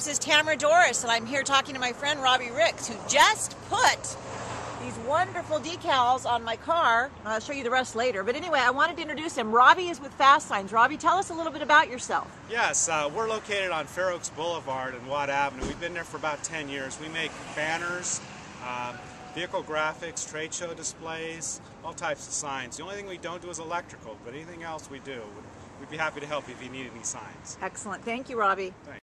This is Tamara Dorris, and I'm here talking to my friend Robbie Ricks, who just put these wonderful decals on my car. I'll show you the rest later. But anyway, I wanted to introduce him. Robbie is with Fast Signs. Robbie, tell us a little bit about yourself. Yes, uh, we're located on Fair Oaks Boulevard and Watt Avenue. We've been there for about 10 years. We make banners, uh, vehicle graphics, trade show displays, all types of signs. The only thing we don't do is electrical, but anything else we do. We'd be happy to help you if you need any signs. Excellent. Thank you, Robbie. Thanks.